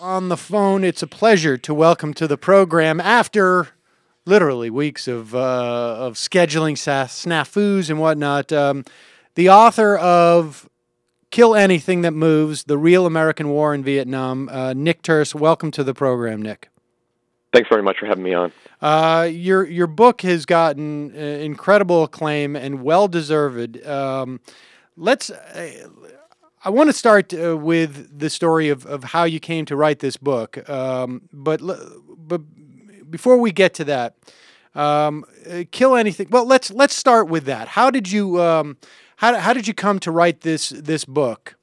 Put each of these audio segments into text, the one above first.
on the phone. It's a pleasure to welcome to the program after literally weeks of uh, of scheduling snafus and whatnot. Um, the author of "Kill Anything That Moves: The Real American War in Vietnam," uh, Nick Turse. Welcome to the program, Nick. Thanks very much for having me on. Uh, your your book has gotten uh, incredible acclaim and well deserved. Um, let's. I want to start uh, with the story of, of how you came to write this book. Um, but but before we get to that, um, uh, kill anything. Well, let's let's start with that. How did you um, how how did you come to write this this book?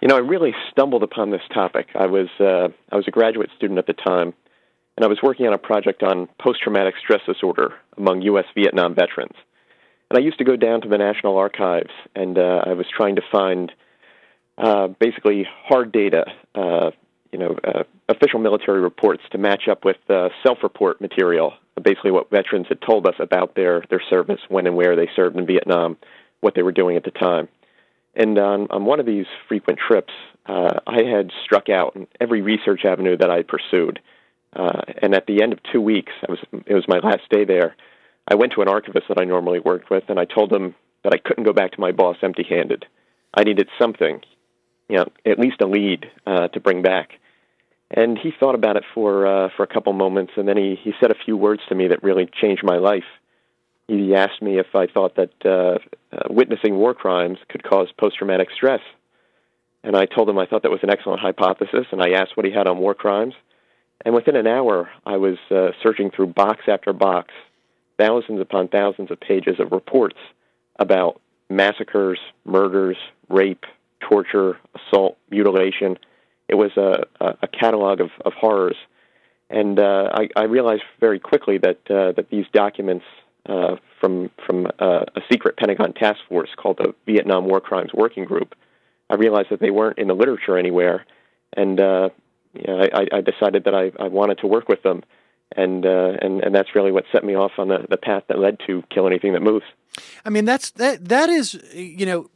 You know, I really stumbled upon this topic. I was uh, I was a graduate student at the time, and I was working on a project on post traumatic stress disorder among U.S. Vietnam veterans. And I used to go down to the National Archives, and uh, I was trying to find uh, basically hard data, uh, you know, uh, official military reports to match up with uh, self-report material, basically what veterans had told us about their their service, when and where they served in Vietnam, what they were doing at the time. And on, on one of these frequent trips, uh, I had struck out in every research avenue that I pursued. And at the end of two weeks, was it was my last day there. I went to an archivist that I normally worked with, and I told him that I couldn't go back to my boss empty-handed. I needed something, you know, at least a lead uh, to bring back. And he thought about it for uh, for a couple moments, and then he he said a few words to me that really changed my life. He asked me if I thought that uh, uh, witnessing war crimes could cause post-traumatic stress, and I told him I thought that was an excellent hypothesis. And I asked what he had on war crimes, and within an hour, I was uh, searching through box after box thousands upon thousands of pages of reports about massacres, murders, rape, torture, assault, mutilation. It was a, a catalog of, of horrors. And uh, I, I realized very quickly that, uh, that these documents uh, from, from uh, a secret Pentagon task force called the Vietnam War Crimes Working Group, I realized that they weren't in the literature anywhere. And uh, you know, I, I decided that I, I wanted to work with them and uh, and and that's really what set me off on the, the path that led to kill anything that moves. I mean, that's that that is you know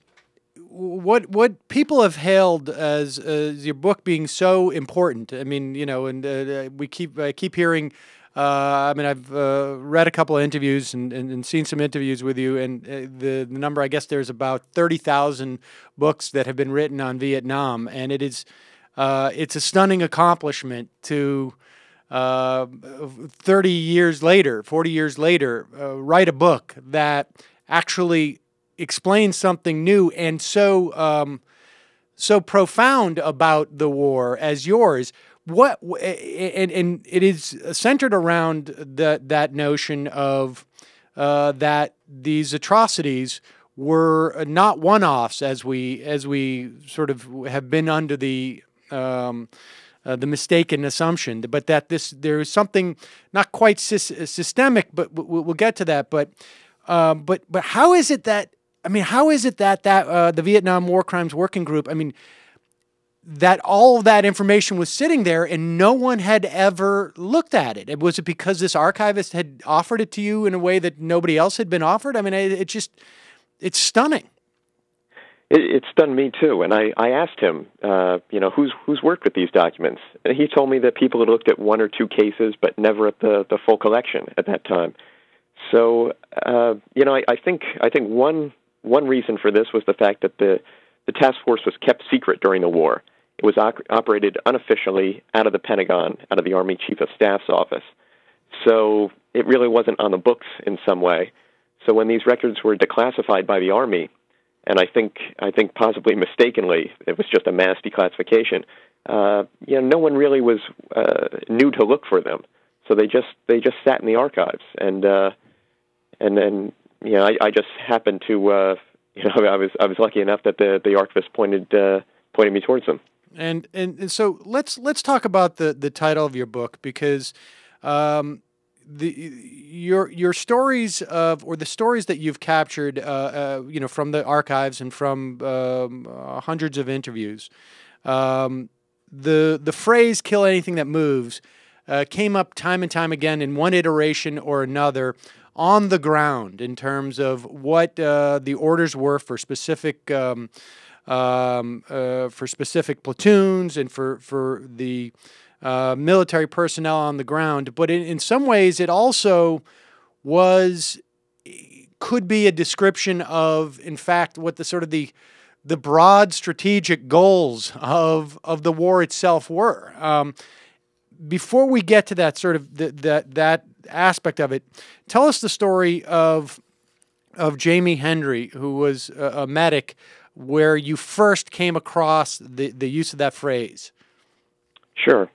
what what people have hailed as, as your book being so important. I mean, you know, and uh, we keep I keep hearing. Uh, I mean, I've uh, read a couple of interviews and, and, and, seen some interviews with you, and uh, the, the number I guess there's about thirty thousand books that have been written on Vietnam, and it is uh, it's a stunning accomplishment to uh, 30 years later, 40 years later, uh, write a book that actually explains something new and so um, so profound about the war as yours. What and, and it is centered around that that notion of uh, that these atrocities were not one-offs as we as we sort of have been under the um, uh, the mistaken assumption, but that this there is something not quite sy- systemic, but we'll, we'll, get to that. But um, but but how is it that I mean, how is it that that uh, the Vietnam War Crimes Working Group, I mean, that all of that information was sitting there and no one had ever looked at it? Was it because this archivist had offered it to you in a way that nobody else had been offered? I mean, it, it just it's stunning. It, stunned me too, and I, I asked him, uh, you know, who's who's worked with these documents, and he told me that people had looked at one or two cases, but never at the the full collection at that time. So, uh, you know, I, I think I think one one reason for this was the fact that the the task force was kept secret during the war. It was op- operated unofficially out of the Pentagon, out of the Army Chief of Staff's office. So it really wasn't on the books in some way. So when these records were declassified by the Army, and I think I think possibly mistakenly it was just a mass declassification. Uh, you know, no one really was uh, to look for them, so they just they just sat in the archives, and uh, and then you know I, I just happened to uh, you know I was I was lucky enough that the the archivist pointed uh, pointed me towards them. And, and and so let's let's talk about the the title of your book because um, the your your stories of or the stories that you've captured, uh, uh, you know, from the archives and from um, uh, hundreds of interviews, um, the the phrase "kill anything that moves" uh, came up time and time again in one iteration or another on the ground in terms of what uh, the orders were for specific. Um, um, uh, for specific platoons and for for the uh, military personnel on the ground. But in, in some ways, it also was could be a description of, in fact, what the sort of the the broad strategic goals of of the war itself were. Um, before we get to that sort of that that aspect of it, tell us the story of of Jamie Henry, who was a, a medic, where you first came across the the use of that phrase. Sure,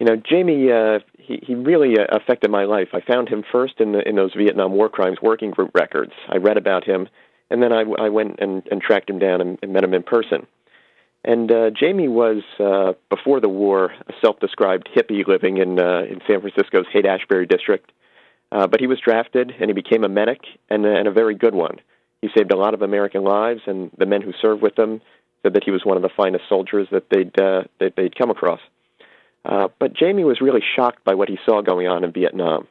you know Jamie. Uh, he, he really uh, affected my life. I found him first in the in those Vietnam War Crimes Working Group records. I read about him, and then I, I went and, and tracked him down and, and met him in person. And uh, Jamie was uh, before the war a self-described hippie living in uh, in San Francisco's Haight-Ashbury district. Uh, but he was drafted and he became a medic and, and a very good one. He saved a lot of American lives, and the men who served with him said that he was one of the finest soldiers that they'd uh, that they'd come across. Uh, but Jamie was really shocked by what he saw going on in Vietnam.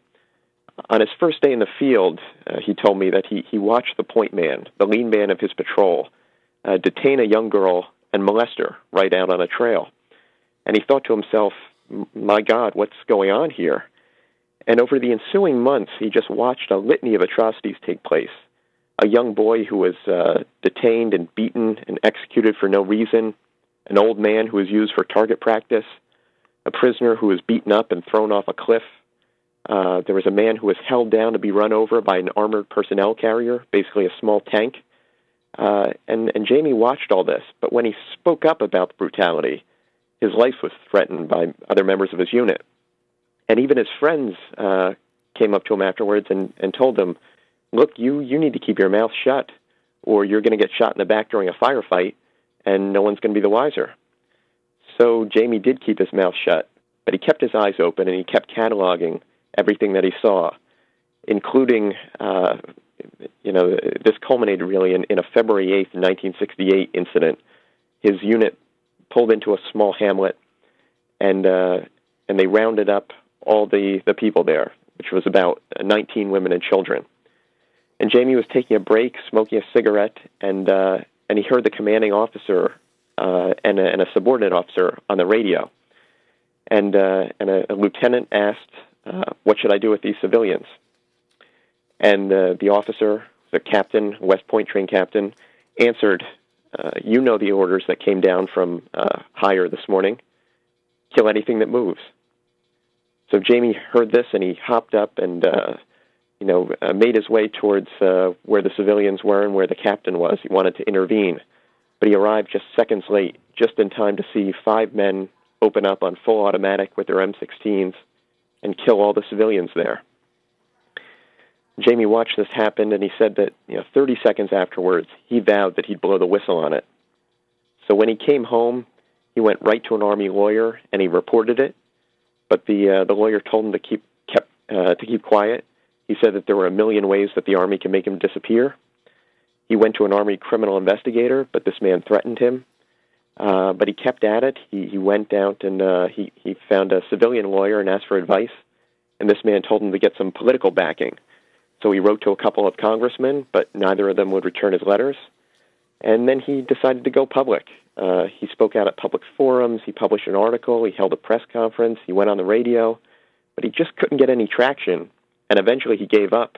On his first day in the field, uh, he told me that he, he watched the point man, the lean man of his patrol, uh, detain a young girl and molest her right out on a trail. And he thought to himself, my God, what's going on here? And over the ensuing months, he just watched a litany of atrocities take place. A young boy who was uh, detained and beaten and executed for no reason, an old man who was used for target practice, a prisoner who was beaten up and thrown off a cliff. Uh, there was a man who was held down to be run over by an armored personnel carrier, basically a small tank. Uh, and, and Jamie watched all this, but when he spoke up about the brutality, his life was threatened by other members of his unit. And even his friends uh, came up to him afterwards and, and told him, Look, you, you need to keep your mouth shut, or you're going to get shot in the back during a firefight, and no one's going to be the wiser. So Jamie did keep his mouth shut, but he kept his eyes open and he kept cataloging everything that he saw, including, uh, you know, this culminated really in, in a February 8th, 1968 incident. His unit pulled into a small hamlet, and uh, and they rounded up all the the people there, which was about 19 women and children. And Jamie was taking a break, smoking a cigarette, and uh, and he heard the commanding officer uh, and, a, and, a, subordinate officer on the radio. And, uh, and a, a, lieutenant asked, uh, What should I do with these civilians? And uh, the officer, the captain, West Point train captain, answered, uh, You know the orders that came down from uh, higher this morning kill anything that moves. So Jamie heard this and he hopped up and you know, uh, made his way towards uh, where the civilians were and where the captain was. He wanted to intervene but he arrived just seconds late, just in time to see five men open up on full automatic with their M16s and kill all the civilians there. Jamie watched this happen, and he said that you know, 30 seconds afterwards, he vowed that he'd blow the whistle on it. So when he came home, he went right to an army lawyer and he reported it. But the uh, the lawyer told him to keep kept uh, to keep quiet. He said that there were a million ways that the army can make him disappear, he went to an Army criminal investigator, but this man threatened him. Uh, but he kept at it. He, he went out and uh, he, he found a civilian lawyer and asked for advice. And this man told him to get some political backing. So he wrote to a couple of congressmen, but neither of them would return his letters. And then he decided to go public. Uh, he spoke out at public forums. He published an article. He held a press conference. He went on the radio. But he just couldn't get any traction. And eventually he gave up.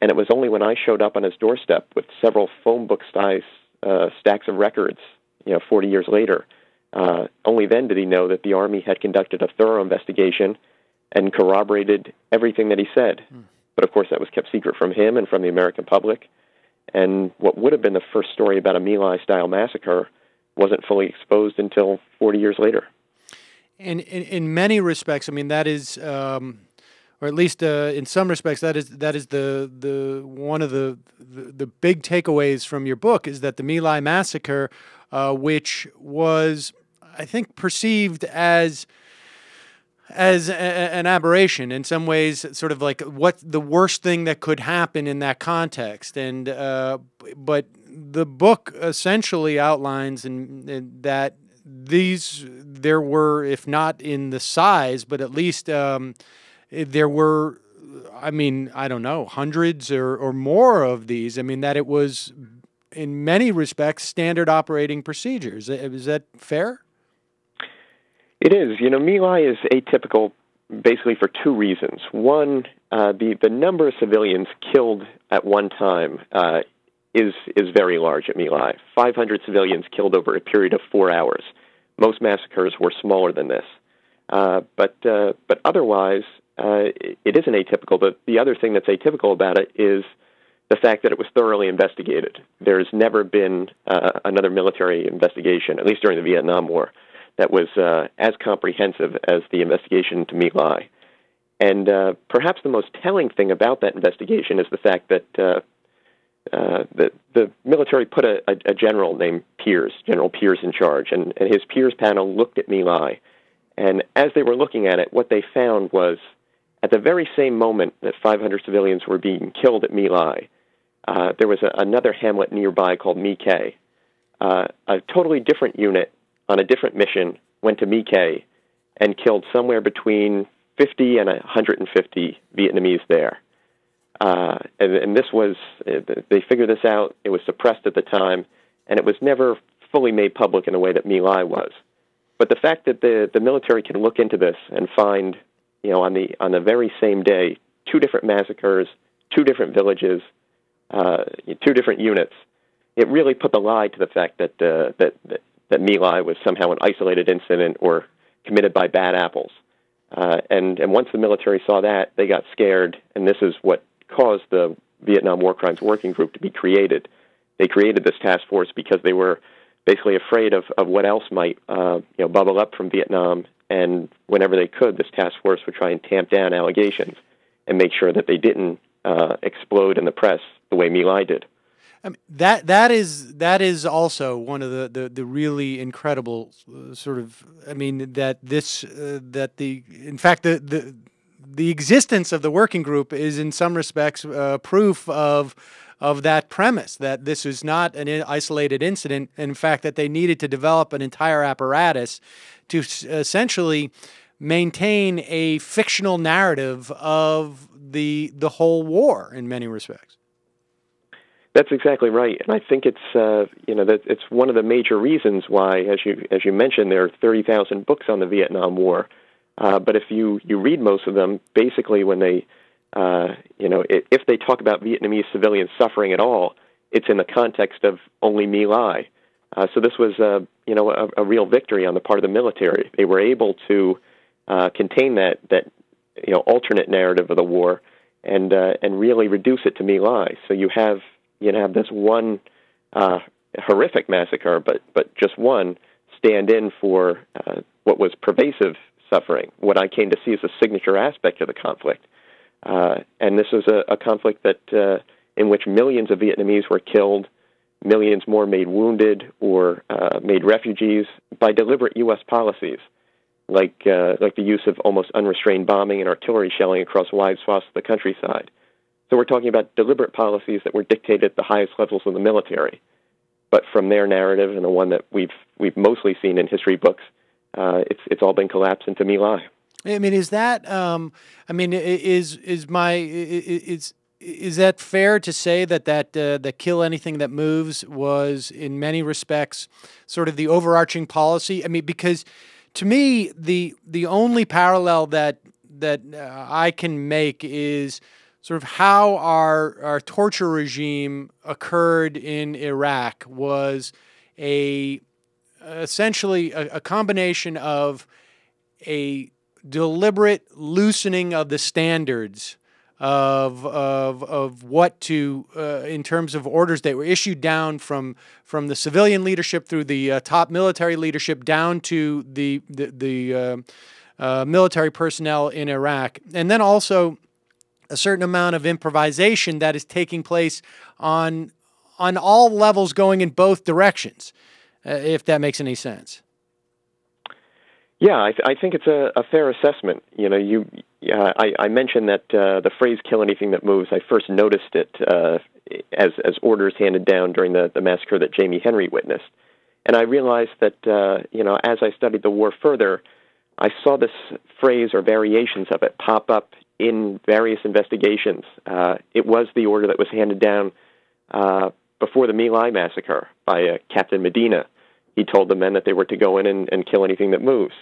And it was only when I showed up on his doorstep with several phone book size uh, stacks of records, you know, 40 years later, uh, only then did he know that the Army had conducted a thorough investigation and corroborated everything that he said. Mm. But of course, that was kept secret from him and from the American public. And what would have been the first story about a My Lai style massacre wasn't fully exposed until 40 years later. And in, in many respects, I mean, that is. Um or at least uh, in some respects, that is that is the the one of the, the, the big takeaways from your book is that the My Lai massacre, uh, which was I think perceived as as a, an aberration in some ways, sort of like what the worst thing that could happen in that context, and uh, but the book essentially outlines and, that these there were, if not in the size, but at least. Um, there were I mean, I don't know, hundreds or, or more of these. I mean, that it was in many respects, standard operating procedures. Is that fair? It is. You know, My Lai is atypical basically for two reasons. One, uh, the the number of civilians killed at one time uh, is is very large at My Lai 500 civilians killed over a period of four hours. Most massacres were smaller than this. Uh, but uh, but otherwise, uh, it isn't atypical. But the other thing that's atypical about it is the fact that it was thoroughly investigated. There's never been uh, another military investigation, at least during the Vietnam War, that was uh, as comprehensive as the investigation to My Lai. And uh, perhaps the most telling thing about that investigation is the fact that uh, uh, the, the military put a, a, a, general named Peers, General Peers, in charge, and, and his Peers panel looked at My Lai. And as they were looking at it, what they found was at the very same moment that 500 civilians were being killed at My Lai, uh, there was a, another hamlet nearby called My Khe. Uh, a totally different unit on a different mission went to My Khe and killed somewhere between 50 and 150 Vietnamese there. Uh, and, and this was, uh, they figured this out. It was suppressed at the time, and it was never fully made public in the way that My Lai was. But the fact that the, the military can look into this and find, you know, on the, on the very same day, two different massacres, two different villages, uh, two different units, it really put the lie to the fact that, uh, that, that, that My Lai was somehow an isolated incident or committed by bad apples. Uh, and, and once the military saw that, they got scared, and this is what caused the Vietnam War Crimes Working Group to be created. They created this task force because they were basically afraid of, of what else might uh, you know bubble up from Vietnam, and whenever they could, this task force would try and tamp down allegations and make sure that they didn't uh, explode in the press the way My Lai did. I mean, that that is that is also one of the the, the really incredible uh, sort of I mean that this uh, that the in fact the the the existence of the working group is in some respects uh, proof of of that premise that this is not an isolated incident. In fact that they needed to develop an entire apparatus to essentially maintain a fictional narrative of the the whole war in many respects. That's exactly right, and I think it's uh, you know that it's one of the major reasons why, as you as you mentioned, there are thirty thousand books on the Vietnam War. Uh, but if you you read most of them, basically when they uh, you know if, they talk about Vietnamese civilians suffering at all, it's in the context of only My Lai. Uh, so this was uh, you know a, a real victory on the part of the military. They were able to uh, contain that that you know alternate narrative of the war and uh, and really reduce it to My Lai. So you have you have this one horrific massacre, but but just one stand in for what was pervasive suffering. What I came to see as a signature aspect of the conflict, uh, and this was a, a conflict that uh, in which millions of Vietnamese were killed, millions more made wounded or uh, made refugees by deliberate U.S. policies. Like uh, like the use of almost unrestrained bombing and artillery shelling across wide swaths of the countryside, so we're talking about deliberate policies that were dictated at the highest levels of the military. But from their narrative and the one that we've we've mostly seen in history books, uh, it's it's all been collapsed into My Lai. I mean, is that? Um, I mean, is is my is is that fair to say that that uh, that kill anything that moves was in many respects sort of the overarching policy? I mean, because to me, the the only parallel that that uh, I can make is sort of how our, our torture regime occurred in Iraq was a essentially a, a combination of a deliberate loosening of the standards of of of what to uh, in terms of orders that were issued down from from the civilian leadership through the uh, top military leadership down to the the, the uh, uh military personnel in Iraq, and then also a certain amount of improvisation that is taking place on on all levels going in both directions uh, if that makes any sense yeah i, th- I think it's a, a, fair assessment you know you uh, I, I, mentioned that uh, the phrase kill anything that moves i first noticed it uh, as as orders handed down during the, the massacre that jamie henry witnessed and i realized that uh, you know as i studied the war further I saw this phrase or variations of it pop up in various investigations. Uh, it was the order that was handed down uh, before the My massacre by Captain Medina. He told the men that they were to go in and, and kill anything that moves.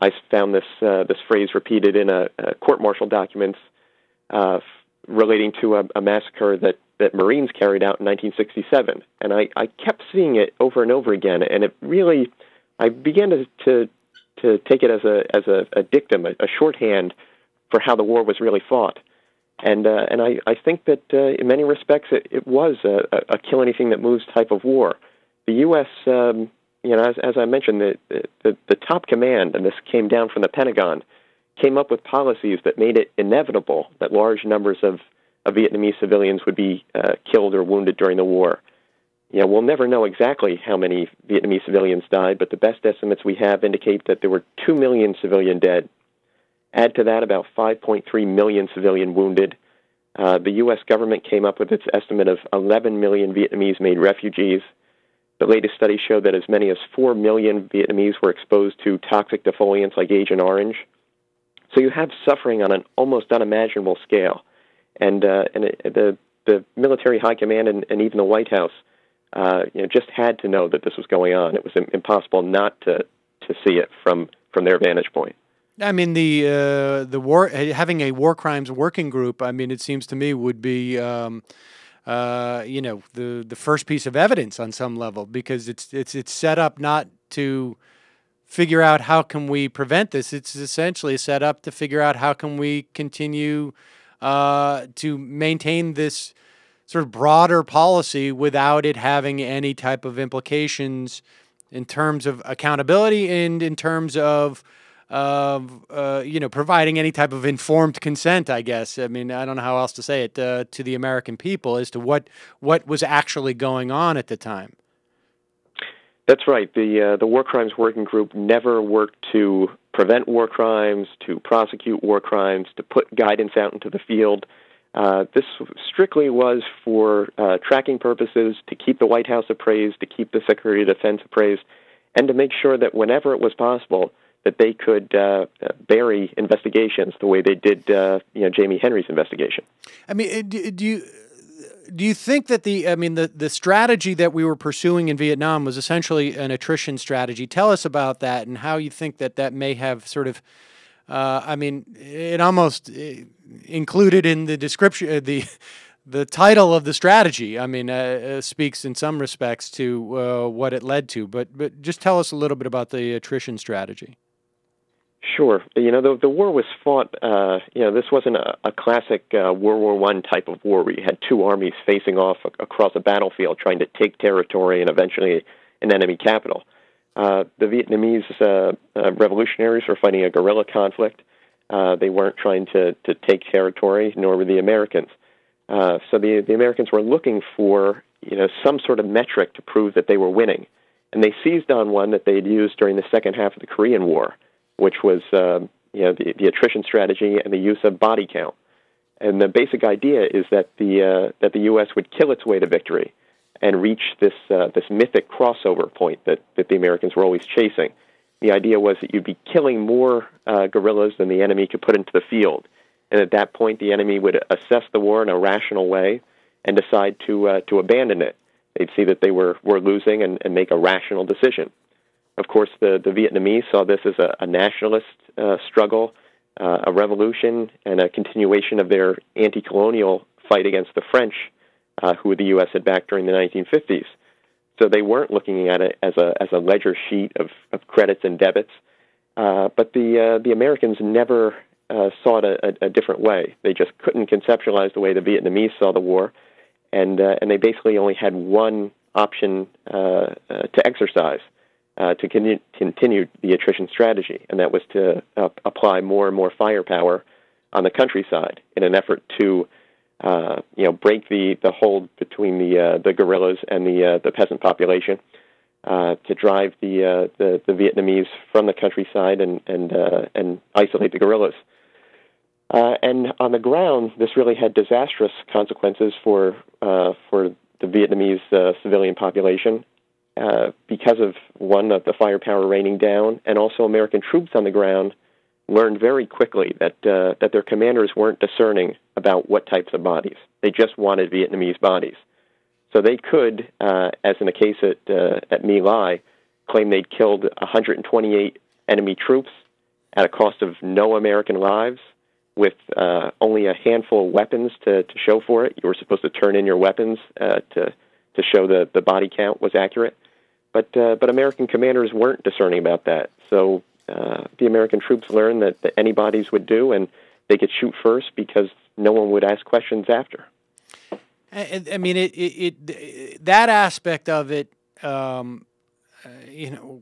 I found this uh, this phrase repeated in a, a court-martial documents uh, relating to a, a massacre that that Marines carried out in 1967, and I, I kept seeing it over and over again, and it really, I began to to, to take it as a as a, a dictum, a, a shorthand for how the war was really fought, and uh, and I, I think that uh, in many respects it, it was a, a kill anything that moves type of war. The U.S. Um, you know, as, as I mentioned, the, the the top command, and this came down from the Pentagon, came up with policies that made it inevitable that large numbers of of Vietnamese civilians would be uh, killed or wounded during the war. You know, we'll never know exactly how many Vietnamese civilians died, but the best estimates we have indicate that there were 2 million civilian dead. Add to that about 5.3 million civilian wounded. Uh, the U.S. government came up with its estimate of 11 million Vietnamese made refugees. The latest studies show that as many as 4 million Vietnamese were exposed to toxic defoliants like Agent Orange. So you have suffering on an almost unimaginable scale and uh, and it, the the military high command and, and even the White House, uh, you know, just had to know that this was going on. It was impossible not to to see it from from their vantage point. I mean, the uh, the war having a war crimes working group. I mean, it seems to me would be. Um, uh, you know the the first piece of evidence on some level because it's it's it's set up not to figure out how can we prevent this. It's essentially set up to figure out how can we continue uh, to maintain this sort of broader policy without it having any type of implications in terms of accountability and in terms of of uh, you know providing any type of informed consent. I guess I mean I don't know how else to say it uh, to the American people as to what what was actually going on at the time. That's right. The uh, the War Crimes Working Group never worked to prevent war crimes, to prosecute war crimes, to put guidance out into the field. Uh, this strictly was for uh, tracking purposes, to keep the White House appraised, to keep the Secretary of Defense appraised, and to make sure that whenever it was possible, that they could uh, bury investigations the way they did, uh, you know, Jamie Henry's investigation. I mean, do you do you think that the I mean the the strategy that we were pursuing in Vietnam was essentially an attrition strategy? Tell us about that and how you think that that may have sort of uh, I mean it almost uh, included in the description uh, the the title of the strategy. I mean uh, uh speaks in some respects to uh, what it led to, but but just tell us a little bit about the attrition strategy. Sure. You know, the the war was fought. Uh, you know, this wasn't a, a classic uh, World War One type of war where you had two armies facing off a, across a battlefield, trying to take territory and eventually an enemy capital. Uh, the Vietnamese uh, uh, revolutionaries were fighting a guerrilla conflict. Uh, they weren't trying to to take territory, nor were the Americans. Uh, so the the Americans were looking for you know some sort of metric to prove that they were winning, and they seized on one that they had used during the second half of the Korean War which was um, you know the, the attrition strategy and the use of body count. And the basic idea is that the uh, that the U.S. would kill its way to victory and reach this uh, this mythic crossover point that, that the Americans were always chasing. The idea was that you'd be killing more uh, guerrillas than the enemy could put into the field, and at that point, the enemy would assess the war in a rational way and decide to uh, to abandon it. They'd see that they were were losing and, and make a rational decision. Of course, the, the Vietnamese saw this as a, a nationalist uh, struggle, uh, a revolution, and a continuation of their anti colonial fight against the French, uh, who the U.S. had backed during the 1950s. So they weren't looking at it as a, as a ledger sheet of, of credits and debits. Uh, but the, uh, the Americans never uh, saw it a, a, different way. They just couldn't conceptualize the way the Vietnamese saw the war. And, and they basically only had one option to exercise uh, to con- continue the attrition strategy, and that was to uh, apply more and more firepower on the countryside in an effort to, uh, you know, break the, the hold between the uh, the guerrillas and the uh, the peasant population, uh, to drive the, the the Vietnamese from the countryside and and and isolate the guerrillas. And on the ground, this really had disastrous consequences for for the Vietnamese civilian population uh, because of one of the firepower raining down, and also American troops on the ground learned very quickly that uh, that their commanders weren't discerning about what types of bodies. They just wanted Vietnamese bodies. So they could, uh, as in the case at uh, at My Lai, claim they'd killed 128 enemy troops at a cost of no American lives, with uh, only a handful of weapons to, to show for it. You were supposed to turn in your weapons uh, to to show the the body count was accurate, but uh, but American commanders weren't discerning about that. So uh, the American troops learned that, that any bodies would do, and they could shoot first because no one would ask questions after. I, I mean, it, it, it, that aspect of it, um, uh, you know,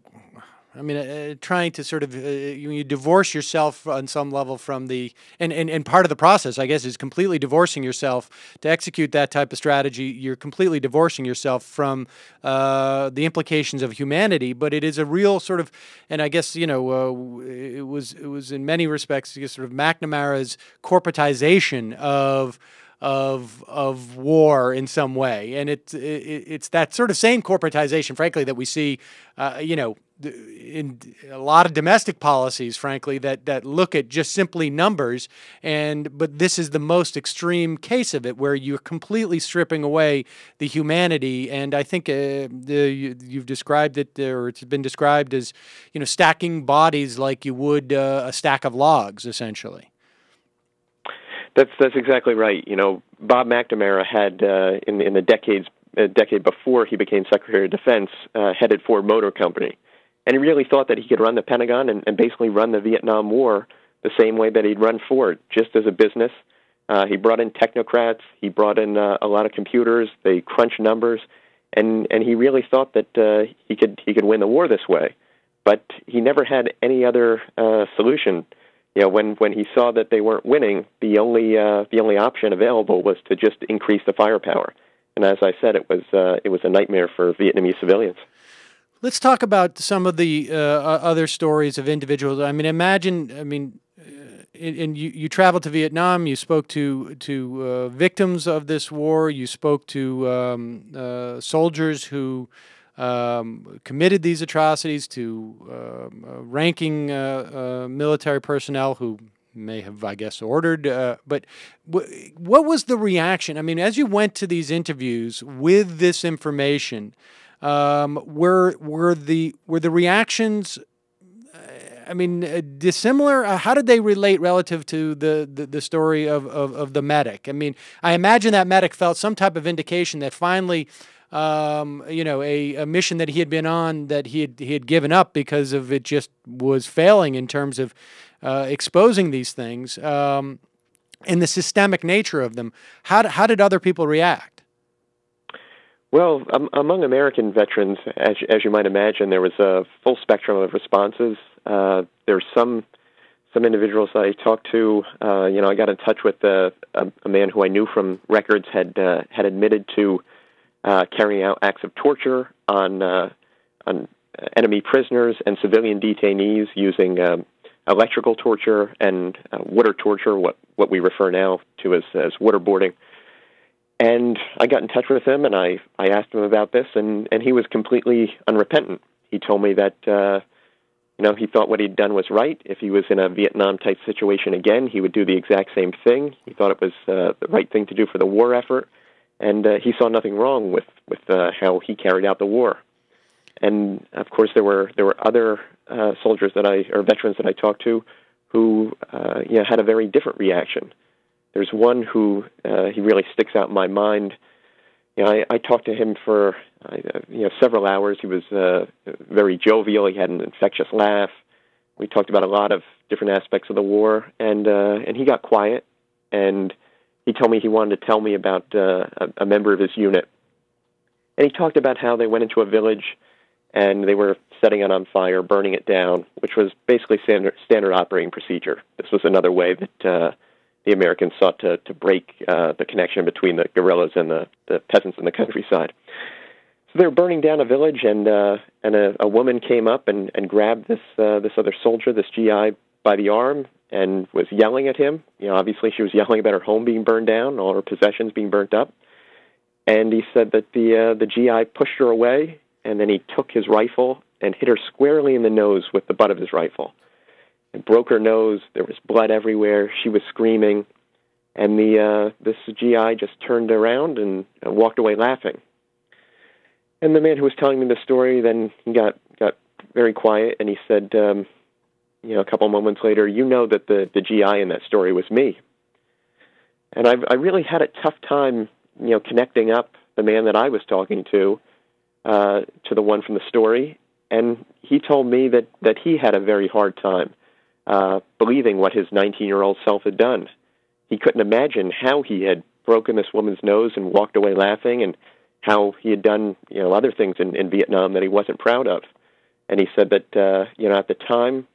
I mean, uh, trying to sort of uh, you, you, divorce yourself on some level from the and, and and part of the process, I guess, is completely divorcing yourself to execute that type of strategy. You're completely divorcing yourself from uh, the implications of humanity. But it is a real sort of, and I guess you know, uh, it was it was in many respects sort of McNamara's corporatization of of of war in some way, and it's it, it's that sort of same corporatization, frankly, that we see, uh, you know, in a lot of domestic policies, frankly, that that look at just simply numbers, and but this is the most extreme case of it, where you're completely stripping away the humanity, and I think uh, the, you, you've described it, or it's been described as, you know, stacking bodies like you would uh, a stack of logs, essentially. That's that's exactly right. You know, Bob McNamara had uh, in in the decades a decade before he became Secretary of Defense uh, headed Ford Motor Company, and he really thought that he could run the Pentagon and, and basically run the Vietnam War the same way that he'd run Ford, just as a business. Uh, he brought in technocrats. He brought in uh, a lot of computers. They crunched numbers, and and he really thought that uh, he could he could win the war this way. But he never had any other uh, solution you know, when when he saw that they weren't winning, the only uh, the only option available was to just increase the firepower. And as I said, it was uh, it was a nightmare for Vietnamese civilians. Let's talk about some of the uh, other stories of individuals. I mean, imagine. I mean, and you, you traveled to Vietnam. You spoke to to uh, victims of this war. You spoke to um, uh, soldiers who um, committed these atrocities to um, uh, ranking uh, uh, military personnel who may have, I guess, ordered. Uh, but what was the reaction? I mean, as you went to these interviews with this information, um, were were the were the reactions? Uh, I mean, uh, dissimilar. how did they relate relative to the, the, the story of, of, of the medic? I mean, I imagine that medic felt some type of indication that finally um, you know, a, a mission that he had been on that he had, he had given up because of it just was failing in terms of uh, exposing these things um, and the systemic nature of them. How, how did other people react? Well, um, among American veterans, as, as you might imagine, there was a full spectrum of responses. Uh, there's some some individuals I talked to. Uh, you know, I got in touch with a, a, a man who I knew from records had uh, had admitted to uh, carrying out acts of torture on uh, on enemy prisoners and civilian detainees using um, electrical torture and uh, water torture, what what we refer now to as as waterboarding. And I got in touch with him and I I asked him about this and and he was completely unrepentant. He told me that. Uh, you know, he thought what he'd done was right. If he was in a Vietnam type situation again, he would do the exact same thing. He thought it was uh, the right thing to do for the war effort and uh, he saw nothing wrong with with uh, how he carried out the war. And of course, there were there were other uh, soldiers that I or veterans that I talked to who uh, you know had a very different reaction. There's one who uh, he really sticks out in my mind. You know, I, I talked to him for uh, you know several hours. He was uh, very jovial. He had an infectious laugh. We talked about a lot of different aspects of the war, and uh, and he got quiet and he told me he wanted to tell me about uh, a, a member of his unit. And he talked about how they went into a village and they were setting it on fire, burning it down, which was basically standard, standard operating procedure. This was another way that uh, the Americans sought to, to break uh, the connection between the guerrillas and the, the peasants in the countryside. So they were burning down a village, and uh, and a, a woman came up and, and grabbed this uh, this other soldier, this GI, by the arm and was yelling at him. You know, obviously she was yelling about her home being burned down, all her possessions being burnt up. And he said that the uh, the GI pushed her away, and then he took his rifle and hit her squarely in the nose with the butt of his rifle. It broke her nose. There was blood everywhere. She was screaming, and the uh, this GI just turned around and uh, walked away laughing. And the man who was telling me the story then he got got very quiet, and he said, um, you know, a couple moments later, you know that the the GI in that story was me. And I I really had a tough time, you know, connecting up the man that I was talking to uh, to the one from the story, and he told me that that he had a very hard time uh, believing what his 19 year old self had done. He couldn't imagine how he had broken this woman's nose and walked away laughing, and how he had done you know other things in, in Vietnam that he wasn't proud of. And he said that uh, you know at the time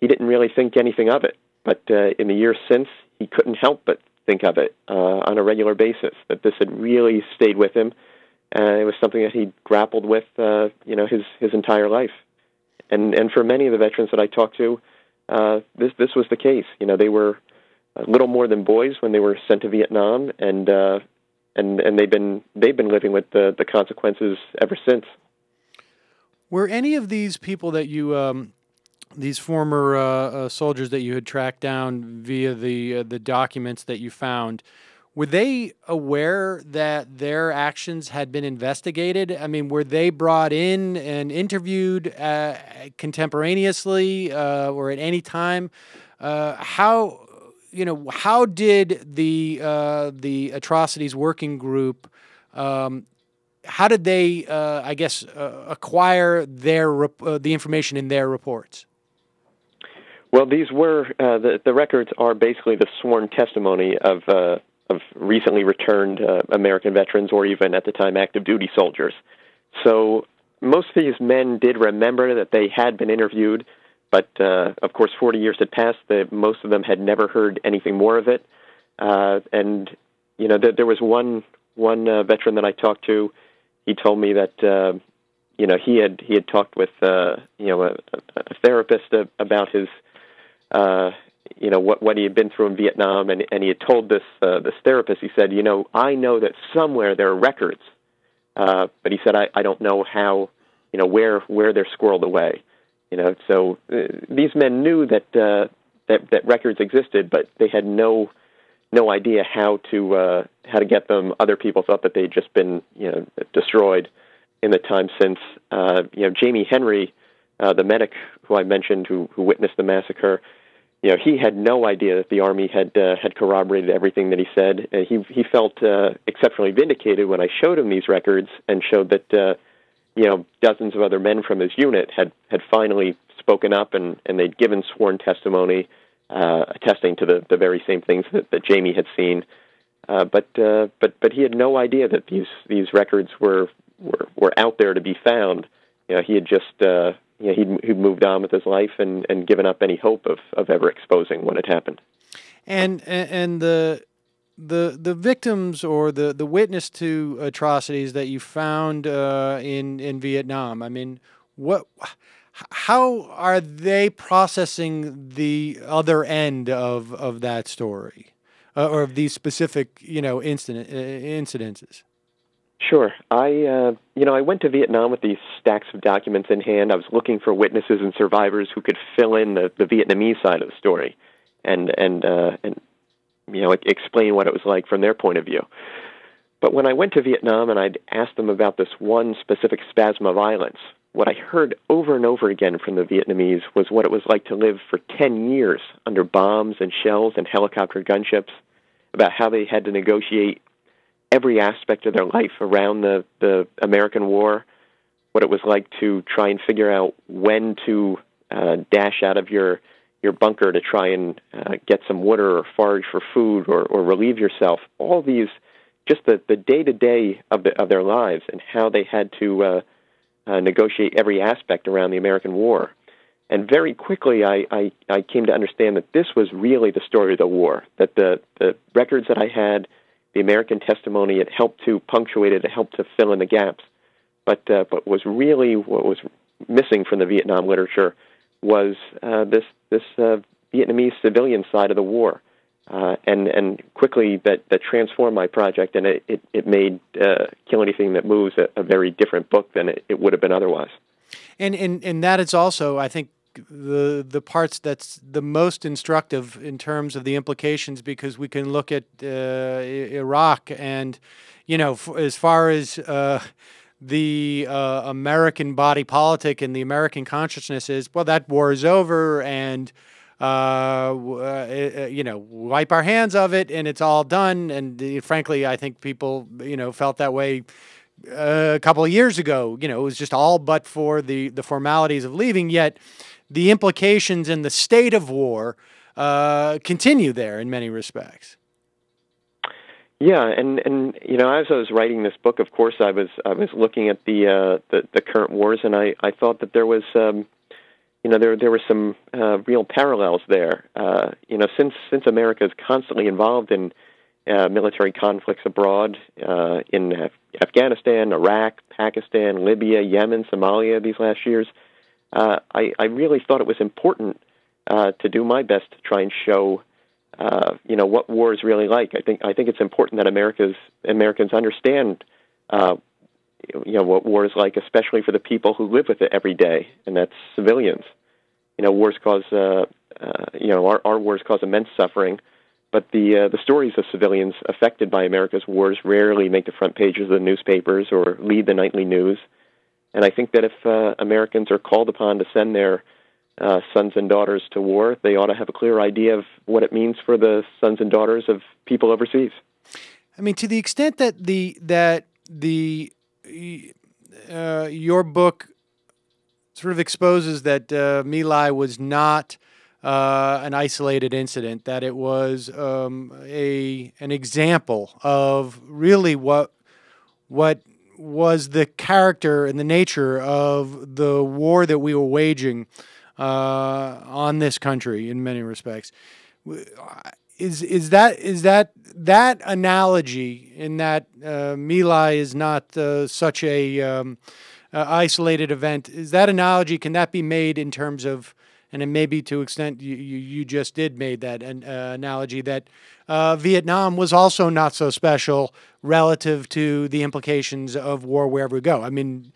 he didn't really think anything of it, but uh, in the years since he couldn't help but think of it uh, on a regular basis. That this had really stayed with him, and it was something that he grappled with uh, you know his his entire life. And and for many of the veterans that I talked to, uh, this this was the case. You know they were a little more than boys when they were sent to Vietnam, and uh, and and they've been they've been living with the the consequences ever since. Were any of these people that you um, these former uh, uh, soldiers that you had tracked down via the uh, the documents that you found? Were they aware that their actions had been investigated? I mean, were they brought in and interviewed uh, contemporaneously uh, or at any time? Uh, how you know, how did the uh, the atrocities working group, um, how did they, uh, I guess, uh, acquire their the information in their reports? Well, these were uh, the the records are basically the sworn testimony of uh, of recently returned American veterans, or even at the time active duty soldiers. So most of these men did remember that they had been interviewed but uh, of course, 40 years had passed. The, most of them had never heard anything more of it. Uh, and you know, th- there was one one uh, veteran that I talked to. He told me that uh, you know he had he had talked with uh, you know a, a therapist uh, about his uh, you know what what he had been through in Vietnam, and and he had told this uh, this therapist. He said, you know, I know that somewhere there are records, uh, but he said I I don't know how you know where where they're squirreled away. You know, so uh, these men knew that uh, that that records existed, but they had no no idea how to uh, how to get them. Other people thought that they'd just been you know destroyed in the time since. Uh, you know, Jamie Henry, uh, the medic who I mentioned, who who witnessed the massacre. You know, he had no idea that the army had uh, had corroborated everything that he said. Uh, he he felt uh, exceptionally vindicated when I showed him these records and showed that uh, you know, dozens of other men from his unit had had finally spoken up and and they'd given sworn testimony uh, attesting to the the very same things that, that Jamie had seen. Uh, but uh, but but he had no idea that these these records were were, were out there to be found. You know, he had just uh, you know he'd he'd moved on with his life and and given up any hope of of ever exposing what had happened. And and the the the victims or the the witness to atrocities that you found uh, in in Vietnam. I mean, what? How are they processing the other end of of that story, uh, or of these specific you know incident uh, incidences? Sure. I, uh, you know, I went to Vietnam with these stacks of documents in hand. I was looking for witnesses and survivors who could fill in the, the Vietnamese side of the story, and and uh, and you know, explain what it was like from their point of view. But when I went to Vietnam and I'd asked them about this one specific spasm of violence, what I heard over and over again from the Vietnamese was what it was like to live for 10 years under bombs and shells and helicopter gunships, about how they had to negotiate every aspect of their life around the, the American war, what it was like to try and figure out when to uh, dash out of your your bunker to try and uh, get some water or forage for food or, or relieve yourself. All these, just the the day to day of of their lives and how they had to uh, uh, negotiate every aspect around the American War. And very quickly, I, I, I came to understand that this was really the story of the war. That the the records that I had, the American testimony, it helped to punctuate it, it helped to fill in the gaps. But uh, but was really what was missing from the Vietnam literature was uh, this this uh, Vietnamese civilian side of the war, uh, and and quickly that that transformed my project, and it it, it made uh, Kill Anything That Moves a, a very different book than it, it would have been otherwise. And and and that is also, I think, the the parts that's the most instructive in terms of the implications because we can look at uh, Iraq and you know as far as uh, the uh, American body politic and the American consciousness is, well, that war is over, and uh, uh, you know, wipe our hands of it, and it's all done. And uh, frankly, I think people, you know, felt that way uh, a couple of years ago. You know, it was just all but for the the formalities of leaving. Yet, the implications in the state of war uh, continue there in many respects. Yeah, and and you know, as I was writing this book, of course, I was I was looking at the uh, the, the current wars, and I, I thought that there was, um, you know, there there were some uh, real parallels there. Uh, you know, since since America is constantly involved in uh, military conflicts abroad uh, in Af- Afghanistan, Iraq, Pakistan, Libya, Yemen, Somalia these last years, uh, I I really thought it was important uh, to do my best to try and show uh, you know what war is really like. I think I think it's important that America's Americans understand uh, you know what war is like, especially for the people who live with it every day, and that's civilians. You know, wars cause uh, uh, you know our, our wars cause immense suffering, but the uh, the stories of civilians affected by America's wars rarely make the front pages of the newspapers or lead the nightly news. And I think that if uh, Americans are called upon to send their uh, sons and daughters to war, they ought to have a clear idea of what it means for the sons and daughters of people overseas. I mean, to the extent that the that the uh, your book sort of exposes that uh, My Lai was not uh, an isolated incident; that it was um, a an example of really what what was the character and the nature of the war that we were waging uh, on this country in many respects. Is is that is that that analogy in that uh, My Lai is not uh, such a um, uh, isolated event? Is that analogy can that be made in terms of and it may be to extent you, you, you just did made that an, uh, analogy that uh, Vietnam was also not so special relative to the implications of war wherever we go. I mean,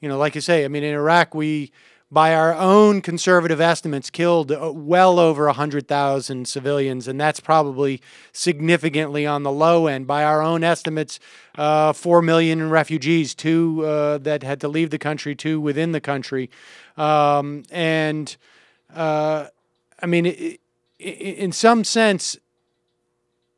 you know, like you say, I mean, in Iraq we by our own conservative estimates, killed uh, well over 100,000 civilians, and that's probably significantly on the low end. By our own estimates, uh, 4 million refugees, two uh, that had to leave the country, two within the country. Um, and uh, I mean, it, in some sense,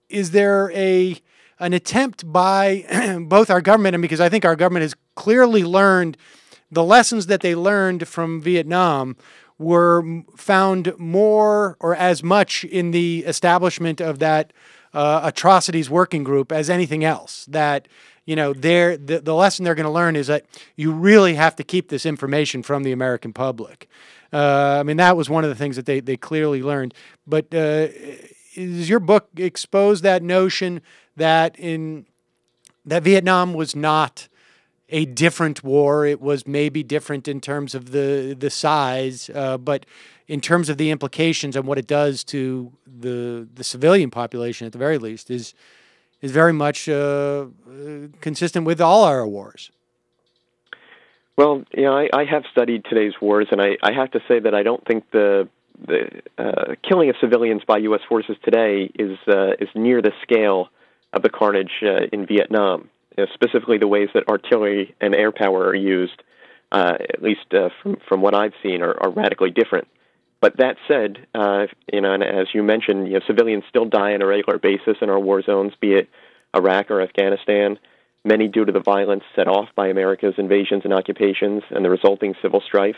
is there a an attempt by both our government and because I think our government has clearly learned – the lessons that they learned from Vietnam were found more or as much in the establishment of that uh, atrocities working group as anything else. That you know, the, the lesson they're going to learn is that you really have to keep this information from the American public. Uh, I mean, that was one of the things that they, they clearly learned. But uh, does your book expose that notion that in that Vietnam was not a different war. It was maybe different in terms of the the size, uh, but in terms of the implications and what it does to the the civilian population, at the very least, is is very much uh, consistent with all our wars. Well, you know, I, I have studied today's wars, and I, I have to say that I don't think the the uh, killing of civilians by U.S. forces today is uh, is near the scale of the carnage uh, in Vietnam you know, specifically the ways that artillery and air power are used, uh, at least uh, from from what I've seen, are, are radically different. But that said, uh, you know, and as you mentioned, you know, civilians still die on a regular basis in our war zones, be it Iraq or Afghanistan. Many due to the violence set off by America's invasions and occupations and the resulting civil strife.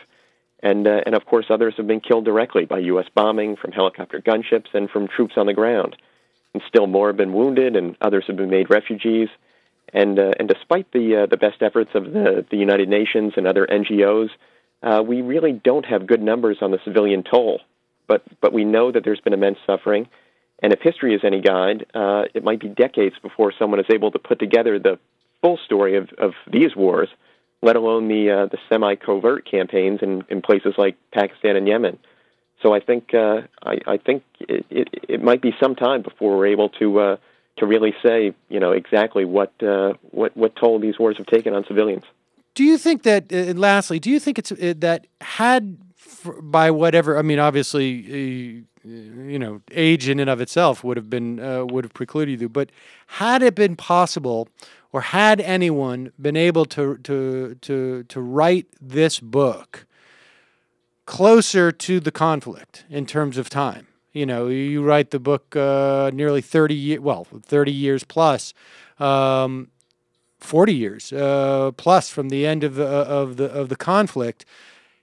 And, uh, and of course, others have been killed directly by U.S. bombing from helicopter gunships and from troops on the ground. And still more have been wounded, and others have been made refugees. And uh, and despite the uh, the best efforts of the the United Nations and other NGOs, uh, we really don't have good numbers on the civilian toll. But but we know that there's been immense suffering, and if history is any guide, uh, it might be decades before someone is able to put together the full story of, of these wars, let alone the uh, the semi covert campaigns in, in places like Pakistan and Yemen. So I think uh, I, I think it, it, it might be some time before we're able to uh, to really say, you know, exactly what uh, what what toll these wars have taken on civilians. Do you think that? Uh, and lastly, do you think it's uh, that had by whatever? I mean, obviously, uh, you know, age in and of itself would have been uh, would have precluded you. But had it been possible, or had anyone been able to to to to write this book closer to the conflict in terms of time. You know, you write the book uh, nearly 30 years, well, 30 years plus, um, 40 years uh, plus from the end of the, of the of the conflict.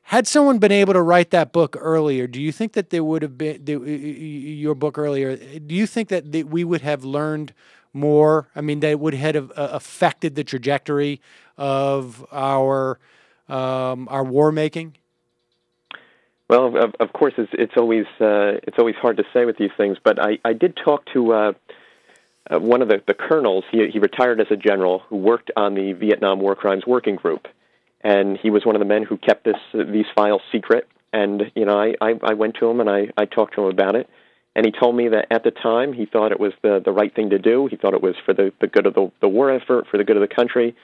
Had someone been able to write that book earlier, do you think that there would have been your book earlier? Do you think that we would have learned more? I mean, that would have uh, affected the trajectory of our um, our war making. Well, of, of course, it's, it's always uh, it's always hard to say with these things. But I, I did talk to uh, uh, one of the, the colonels. He, he retired as a general who worked on the Vietnam War Crimes Working Group, and he was one of the men who kept this these files secret. And you know, I, I, I went to him and I, I talked to him about it, and he told me that at the time he thought it was the the right thing to do. He thought it was for the, the good of the, the war effort, for the good of the country.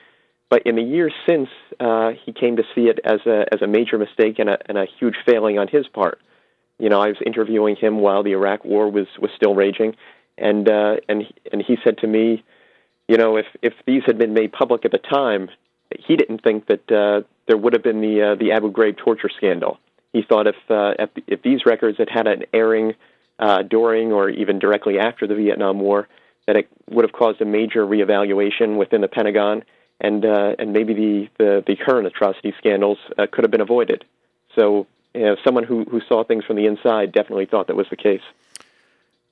But in the years since, uh, he came to see it as a as a major mistake and a, and a huge failing on his part. You know, I was interviewing him while the Iraq War was was still raging, and uh, and and he said to me, you know, if if these had been made public at the time, he didn't think that uh, there would have been the uh, the Abu Ghraib torture scandal. He thought if uh, if, if these records had had an airing uh, during or even directly after the Vietnam War, that it would have caused a major reevaluation within the Pentagon and uh, and maybe the, the, the current atrocity scandals uh, could have been avoided. So, you know, someone who, who saw things from the inside definitely thought that was the case.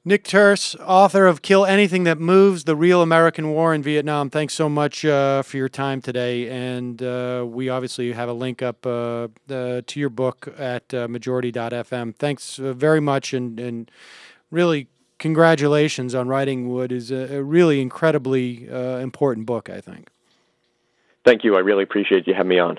Nick Turse, author of Kill Anything That Moves The Real American War in Vietnam. Thanks so much uh, for your time today. And uh, we obviously have a link up uh, to your book at uh, majority.fm. Thanks uh, very much. And, and really, congratulations on writing what is a, a really incredibly uh, important book, I think. Thank you. I really appreciate you having me on.